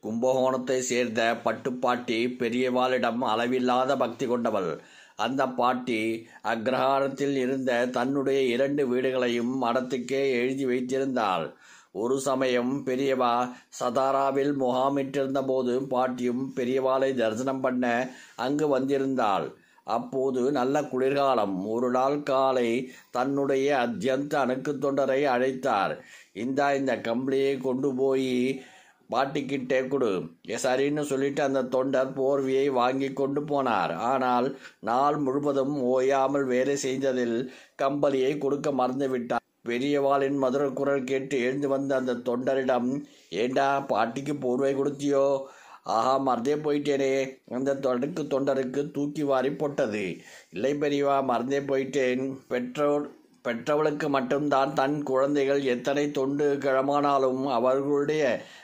கும்பகோணத்தை சேர்ந்த பட்டுப்பாட்டி பெரியவாளிடம் அளவில்லாத பக்தி கொண்டவள். அந்த பாட்டி அக்ரஹாரத்தில் இருந்த தன்னுடைய இரண்டு வீடுகளையும் மடத்துக்கே எழுதி வைத்திருந்தாள். ஒரு சமயம் பெரியவா சதாராவில் முகாமிட்டிருந்த போது பாட்டியும் பெரியவாளை தரிசனம் பண்ண அங்கு வந்திருந்தாள். அப்போது நல்ல குளிர்காலம். ஒரு நாள் காலை தன்னுடைய அத்தியந்த அணுக்கு தொண்டரை அழைத்தார். இந்தா இந்த கம்பளியை கொண்டு போய் பாட்டிக்கிட்டே கொடு. சரின்னு சொல்லிட்டு அந்த தொண்டர் போர்வையை வாங்கி கொண்டு போனார். ஆனால் நாள் முழுவதும் ஓயாமல் வேலை செய்ததில் கம்பளியை கொடுக்க மறந்துவிட்டார். பெரியவாளின் மதுர குரல் கேட்டு எழுந்து வந்த அந்த தொண்டரிடம் ஏண்டா பாட்டிக்கு போர்வை கொடுத்தியோ? ஆஹா மறந்தே போயிட்டேனே. அந்த தொடருக்கு தொண்டருக்கு தூக்கி வாரி போட்டது. இல்லை பெரியவா மறந்தே போயிட்டேன். பெற்றோர் பெற்றவளுக்கு மட்டும்தான் தன் குழந்தைகள் எத்தனை தொண்டு கிழமானாலும் அவர்களுடைய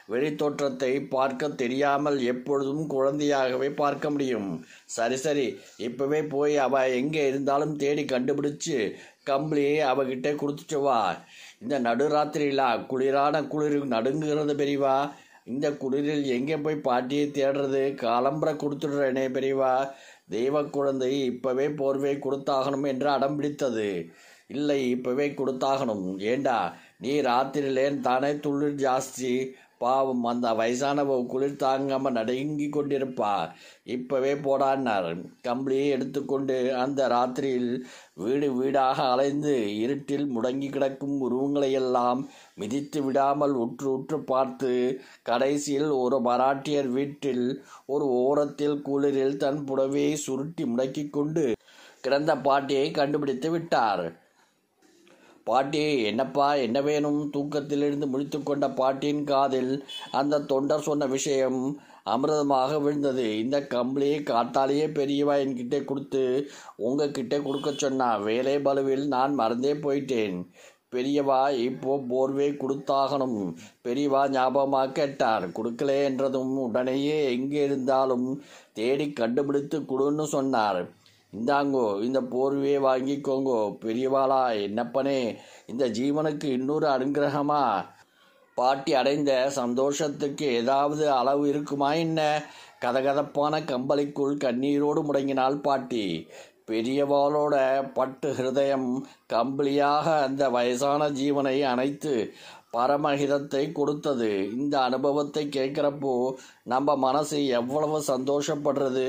வெளித்தோற்றத்தை பார்க்க தெரியாமல் எப்பொழுதும் குழந்தையாகவே பார்க்க முடியும். சரி சரி. இப்பவே போய் அவ எங்கே இருந்தாலும் தேடி கண்டுபிடிச்சு கம்பளியை அவகிட்ட கொடுத்துட்டு வா. இந்த நடுராத்திரியில குளிரான குளிர் நடுங்குகிறது பெரியவா? இந்த குளிரில் எங்கே போய் பாட்டியை தேடுறது? காலம்பரை கொடுத்துடுறேனே பெரியவா. தெய்வ குழந்தை இப்போவே போர்வை கொடுத்தாகணும் என்று அடம் பிடித்தது. இல்லை இப்போவே கொடுத்தாகணும். ஏண்டா நீ ராத்திரிலேன் தானே துளிர் ஜாஸ்தி. பாவம் அந்த வயசானவ குளிர் தாங்காம நடுங்கி கொண்டிருப்பா. இப்பவே போடான்னார். கம்பளியை எடுத்துக்கொண்டு அந்த ராத்திரியில் வீடு வீடாக அலைந்து இருட்டில் முடங்கி கிடக்கும் உருவங்களையெல்லாம் மிதித்து விடாமல் உற்று உற்று பார்த்து கடைசியில் ஒரு மராட்டியர் வீட்டில் ஒரு ஓரத்தில் குளிரில் தன் புடவையை சுருட்டி முடக்கிக் கொண்டு கிடந்த பாட்டியை கண்டுபிடித்து விட்டார். பாட்டி என்னப்பா என்ன வேணும்? தூக்கத்திலிருந்து முடித்து கொண்ட பாட்டியின் காதில் அந்த தொண்டர் சொன்ன விஷயம் அமிர்தமாக விழுந்தது. இந்த கம்பளியை காத்தாலேயே பெரியவா என்கிட்ட கொடுத்து உங்ககிட்ட கொடுக்க சொன்னா வேலை பலுவில் நான் மறந்தே போயிட்டேன். பெரியவா இப்போ போர்வே கொடுத்தாகணும். பெரியவா ஞாபகமாக கேட்டார். கொடுக்கலே என்றதும் உடனேயே எங்கே இருந்தாலும் தேடி கண்டுபிடித்து கொடுன்னு சொன்னார். இந்தாங்கோ இந்த போர்வையை வாங்கிக்கோங்கோ பெரியவாளா என்னப்பனே இந்த ஜீவனுக்கு இன்னொரு அனுகிரகமா? பாட்டி அடைந்த சந்தோஷத்துக்கு ஏதாவது அளவு இருக்குமா என்ன? கதகதப்பான கம்பளிக்குள் கண்ணீரோடு முடங்கினாள் பாட்டி. பெரியவாளோட பட்டு ஹிருதயம் கம்பளியாக அந்த வயசான ஜீவனை அணைத்து பரமஹிதத்தை கொடுத்தது. இந்த அனுபவத்தை கேட்குறப்போ நம்ம மனசு எவ்வளவு சந்தோஷப்படுறது?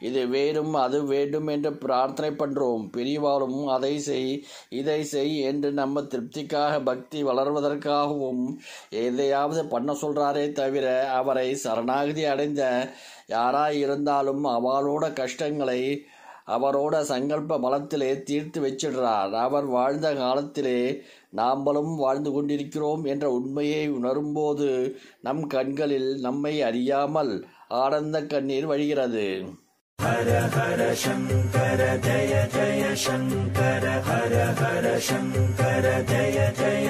இது வேணும் அது வேண்டும் என்று பிரார்த்தனை பண்ணுறோம் பெரியவாளும் அதை செய் இதை செய் என்று நம்ம திருப்திக்காக பக்தி வளர்வதற்காகவும் எதையாவது பண்ண சொல்கிறாரே தவிர அவரை சரணாகதி அடைந்த யாராக இருந்தாலும் அவளோட கஷ்டங்களை அவரோட சங்கல்ப பலத்திலே தீர்த்து வச்சிடுறார். அவர் வாழ்ந்த காலத்திலே நாம்பளும் வாழ்ந்து கொண்டிருக்கிறோம் என்ற உண்மையை உணரும்போது நம் கண்களில் நம்மை அறியாமல் ஆனந்த கண்ணீர் வழிகிறது. ஹர ஹர சங்கர ஜய ஜய சங்கர ஹர ஹர சங்கர ஜய ஜய